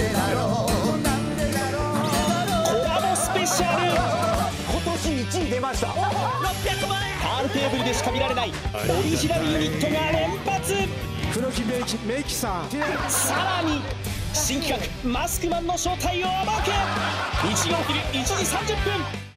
でだろうなんでだろうコラボスペシャル。今年1位出ました。ターンテーブルでしか見られないオリジナルユニットが連発。黒木メイキメイキさん。さらに新企画マスクマンの正体を暴け。日曜昼1時30分。